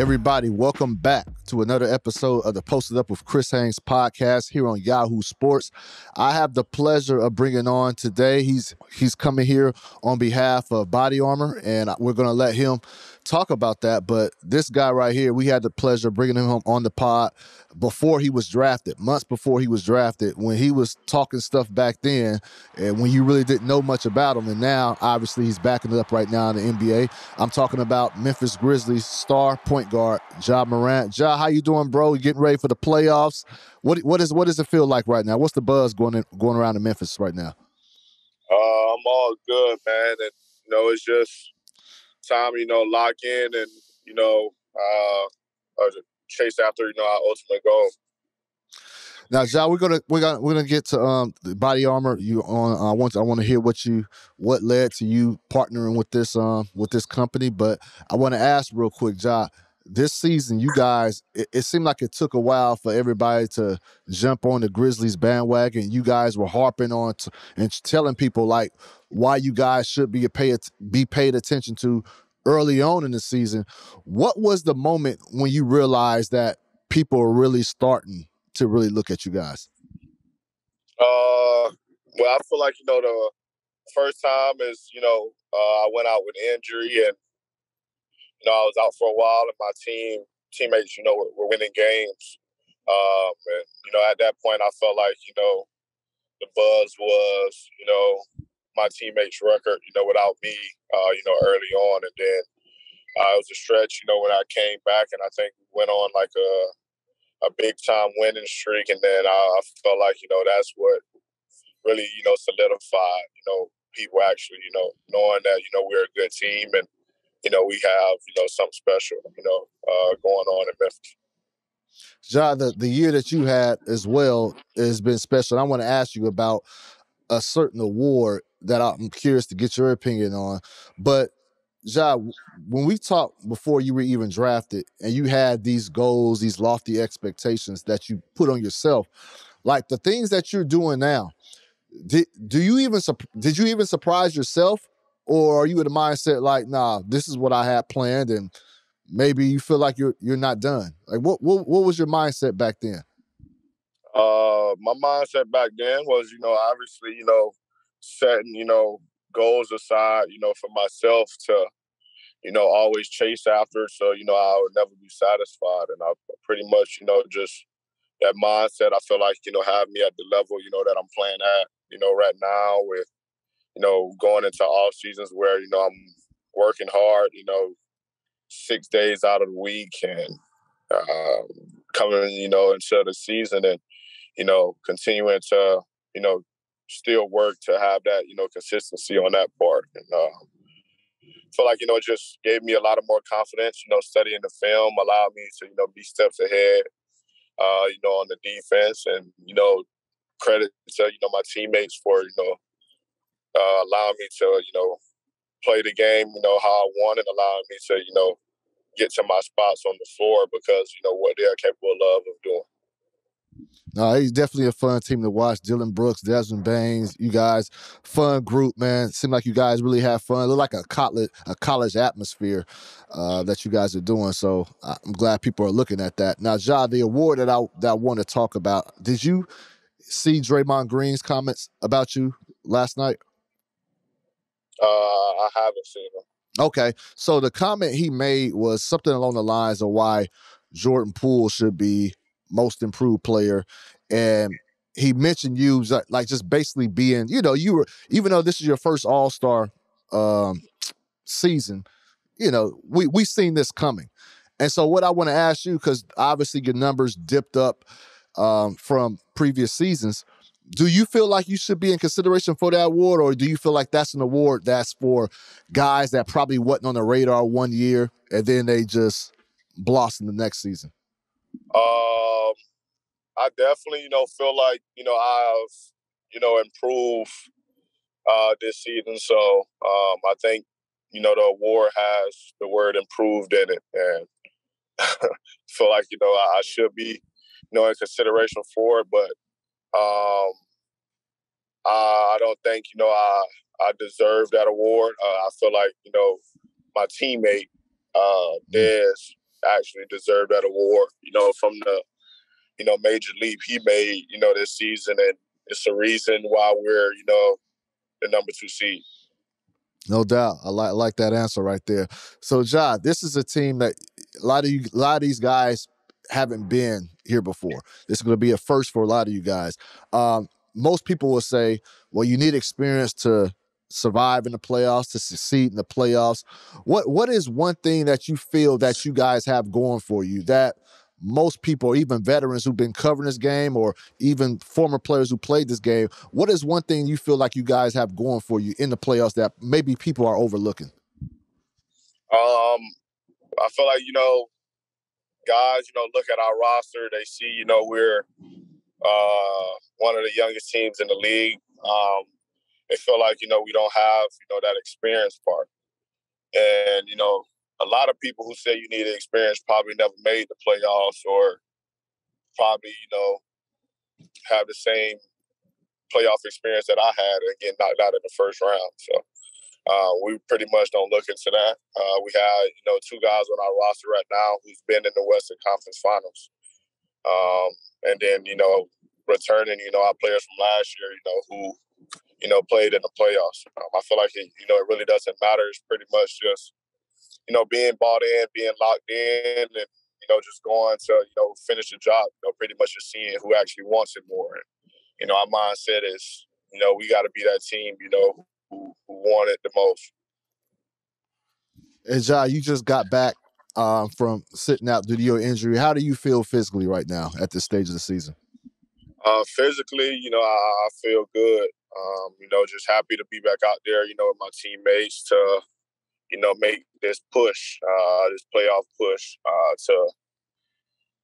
Everybody, welcome back to another episode of the Posted Up with Chris Haynes podcast here on Yahoo Sports. I have the pleasure of bringing on today. He's he's coming here on behalf of Body Armor, and we're going to let him talk about that. But this guy right here, we had the pleasure of bringing him home on the pod before he was drafted, months before he was drafted, when he was talking stuff back then, and when you really didn't know much about him. And now, obviously, he's backing it up right now in the NBA. I'm talking about Memphis Grizzlies star point guard Ja Morant. Ja, how you doing, bro? You getting ready for the playoffs? What what is what does it feel like right now? What's the buzz going in, going around in Memphis right now? Uh, I'm all good, man, and you know it's just time, you know, lock in and you know uh, uh chase after you know our ultimate goal. Now, Ja, we're gonna we're gonna we're gonna get to um the body armor. You on? I want I want to hear what you what led to you partnering with this um with this company. But I want to ask real quick, Ja. This season, you guys, it, it, seemed like it took a while for everybody to jump on the Grizzlies bandwagon. You guys were harping on to, and telling people like why you guys should be pay be paid attention to early on in the season. What was the moment when you realized that people are really starting to really look at you guys? Uh, well, I feel like you know the first time is you know uh, I went out with injury and you know I was out for a while and my team teammates you know were, were winning games. Um, and you know at that point I felt like you know the buzz was you know my teammates' record you know without me uh, you know early on and then uh, it was a stretch you know when I came back and I think went on like a a big time winning streak, and then I, I felt like you know that's what really you know solidified you know people actually you know knowing that you know we're a good team and you know we have you know something special you know uh, going on in Memphis. Ja, the, the year that you had as well has been special. I want to ask you about a certain award that I'm curious to get your opinion on. But Ja, when we talked before you were even drafted and you had these goals, these lofty expectations that you put on yourself, like the things that you're doing now, did do you even did you even surprise yourself or are you in the mindset like, nah, this is what I had planned and maybe you feel like you're you're not done? Like what what, what was your mindset back then? Uh my mindset back then was, you know, obviously, you know, setting, you know, goals aside, you know, for myself to, you know, always chase after. So, you know, I would never be satisfied. And I pretty much, you know, just that mindset, I feel like, you know, have me at the level, you know, that I'm playing at, you know, right now with, you know, going into off seasons where, you know, I'm working hard, you know, six days out of the week and uh, coming, you know, into the season and, you know, continuing to, you know, still work to have that, you know, consistency on that part. And uh, feel like, you know, it just gave me a lot of more confidence, you know, studying the film allowed me to, you know, be steps ahead, uh, you know, on the defense and, you know, credit to, you know, my teammates for, you know, uh, allowing me to, you know, play the game, you know, how I want and allowing me to, you know, get to my spots on the floor because, you know, what they're capable of, of doing. No, he's definitely a fun team to watch. Dillon Brooks, Desmond Banes, you guys, fun group, man. Seem like you guys really have fun. Look like a college, a college atmosphere uh, that you guys are doing. So I'm glad people are looking at that. Now, Ja, the award that I that I want to talk about. Did you see Draymond Green's comments about you last night? Uh, I haven't seen them. Okay, so the comment he made was something along the lines of why Jordan Poole should be most improved player. And he mentioned you like just basically being, you know, you were even though this is your first All Star um, season, you know, we we seen this coming. And so, what I want to ask you, because obviously your numbers dipped up um, from previous seasons, do you feel like you should be in consideration for that award, or do you feel like that's an award that's for guys that probably wasn't on the radar one year and then they just blossom the next season? Um, I definitely, you know, feel like you know I've you know improved uh, this season. So um, I think you know the award has the word improved in it, and feel like you know I, I, should be you know in consideration for it. But um, I, I don't think you know I I deserve that award. Uh, I feel like you know my teammate uh, mm. Dez actually deserve that award. You know, from the you know major leap he made, you know, this season, and it's a reason why we're you know the number two seed. No doubt. I like like that answer right there. So, Ja, this is a team that a lot of you, a lot of these guys haven't been here before. This is going to be a first for a lot of you guys. Um, most people will say, well, you need experience to survive in the playoffs, to succeed in the playoffs. What what is one thing that you feel that you guys have going for you that most people, even veterans who've been covering this game, or even former players who played this game, what is one thing you feel like you guys have going for you in the playoffs that maybe people are overlooking? Um, I feel like you know, guys, you know, look at our roster, they see, you know, we're uh, one of the youngest teams in the league. Um, they feel like you know we don't have you know that experience part, and you know a lot of people who say you need experience probably never made the playoffs or probably you know have the same playoff experience that I had and get knocked out in the first round. So uh, we pretty much don't look into that. Uh, we have you know two guys on our roster right now who's been in the Western Conference Finals, um, and then you know returning you know our players from last year you know who you know, played in the playoffs. Um, I feel like it, you know, it really doesn't matter. It's pretty much just, you know, being bought in, being locked in, and you know, just going to you know finish the job. You know, pretty much just seeing who actually wants it more. And you know, our mindset is, you know, we got to be that team. You know, who, who want it the most. And Ja, you just got back um, from sitting out due to your injury. How do you feel physically right now at this stage of the season? Uh, physically, you know, I, I feel good. Um, you know, just happy to be back out there, you know, with my teammates to, you know, make this push, uh, this playoff push uh, to,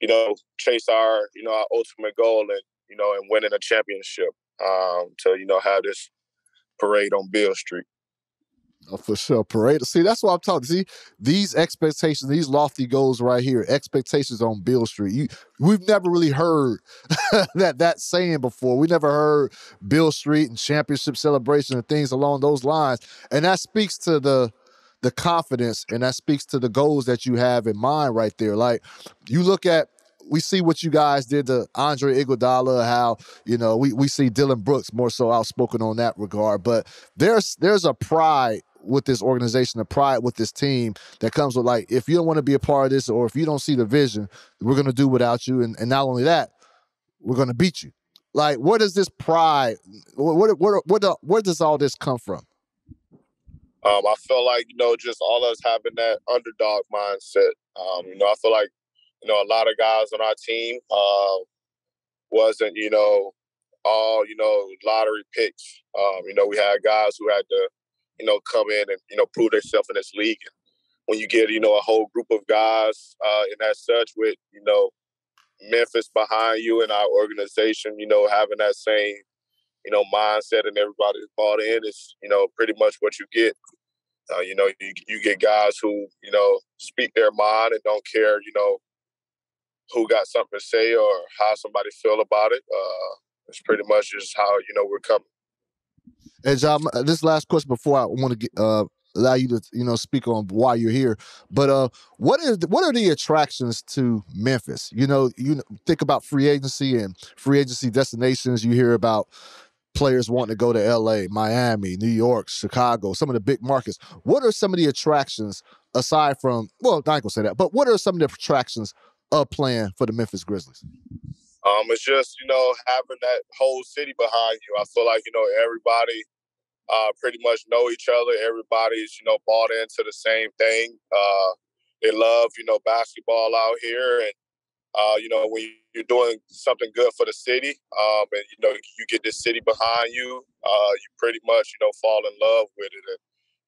you know, chase our, you know, our ultimate goal and, you know, and winning a championship um, to, you know, have this parade on Beale Street. Oh, for sure. Parade. See, that's what I'm talking. See, these expectations, these lofty goals right here, expectations on Beale Street. You we've never really heard that that saying before. We never heard Beale Street and championship celebration and things along those lines. And that speaks to the the confidence and that speaks to the goals that you have in mind right there. Like you look at we see what you guys did to Andre Iguodala, how you know we we see Dillon Brooks more so outspoken on that regard. But there's there's a pride with this organization, a pride with this team that comes with like, if you don't want to be a part of this or if you don't see the vision, we're to do without you. And, and not only that, we're to beat you. Like, where does this pride, where, where, where, where does all this come from? Um, I feel like, you know, just all us having that underdog mindset. Um, you know, I feel like, you know, a lot of guys on our team uh, wasn't, you know, all, you know, lottery picks. Um, you know, we had guys who had to you know, come in and, you know, prove themselves in this league. And when you get, you know, a whole group of guys uh, in that such with, you know, Memphis behind you and our organization, you know, having that same, you know, mindset and everybody bought in is, you know, pretty much what you get. Uh, you know, you, you get guys who, you know, speak their mind and don't care, you know, who got something to say or how somebody feel about it. Uh, it's pretty much just how, you know, we're coming. And John, uh, this last question before I want to get, uh, allow you to you know speak on why you're here. But uh, what is what are the attractions to Memphis? You know, you think about free agency and free agency destinations. You hear about players wanting to go to L.A., Miami, New York, Chicago, some of the big markets. What are some of the attractions aside from? Well, I ain't gonna say that, but what are some of the attractions of playing for the Memphis Grizzlies? Um, it's just you know having that whole city behind you. I feel like you know everybody uh, pretty much know each other. Everybody's, you know, bought into the same thing. Uh, they love, you know, basketball out here. And, uh, you know, when you're doing something good for the city um, and, you know, you get this city behind you, uh, you pretty much, you know, fall in love with it. And,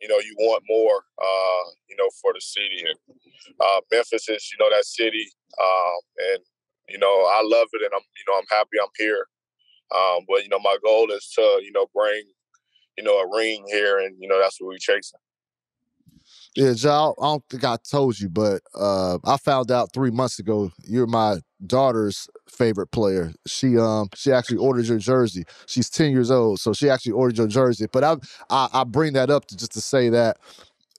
you know, you want more, uh, you know, for the city. And uh, Memphis is, you know, that city. Um, and, you know, I love it and I'm, you know, I'm happy I'm here. Um, but, you know, my goal is to, you know, bring you know, a ring here, and you know that's what we're chasing. Yeah, Joe, I don't think I told you, but uh, I found out three months ago you're my daughter's favorite player. She um she actually ordered your jersey. She's ten years old, so she actually ordered your jersey. But I I, I bring that up to just to say that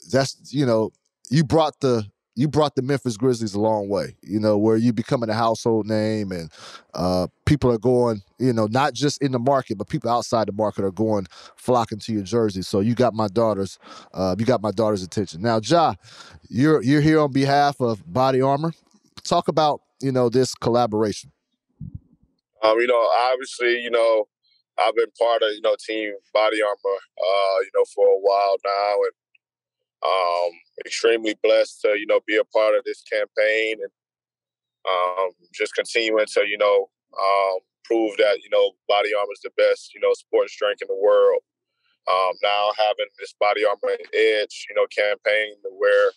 that's you know you brought the you brought the Memphis Grizzlies a long way. You know, where you becoming a household name, and uh, people are going. You know, not just in the market, but people outside the market are going flocking to your jersey. So you got my daughter's, uh, you got my daughter's attention. Now, Ja, you're you're here on behalf of Body Armor. Talk about you know this collaboration. Um, you know, obviously, you know, I've been part of you know Team Body Armor, uh, you know, for a while now, and um, extremely blessed to you know be a part of this campaign and um, just continuing to you know um, prove that you know body armor is the best you know sports drink in the world. Um, now having this body armor edge, you know, campaign where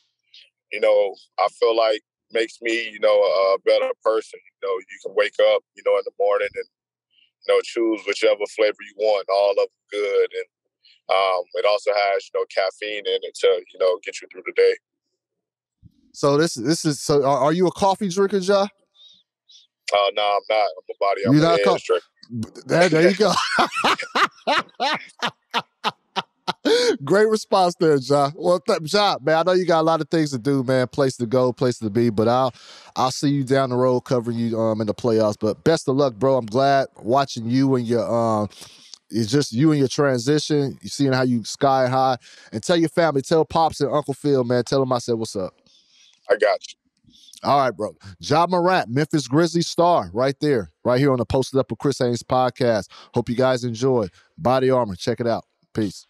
you know I feel like makes me you know a better person. You know, you can wake up you know in the morning and you know choose whichever flavor you want, all of them good and um, it also has you know caffeine in it to you know get you through the day. So this this is so. Are, are you a coffee drinker, Ja? Uh, no, I'm not. I'm a body. I'm You're not co- drinker. There, there you go. Great response there, Ja. Well, th- Ja, man, I know you got a lot of things to do, man. Place to go, place to be. But I'll I'll see you down the road covering you um in the playoffs. But best of luck, bro. I'm glad watching you and your um it's just you and your transition. You seeing how you sky high. And tell your family, tell Pops and Uncle Phil, man. Tell them I said what's up. I got you. All right, bro. Ja Morant, Memphis Grizzlies star, right there, right here on the Posted Up with Chris Haynes podcast. Hope you guys enjoy. Body Armor, check it out. Peace.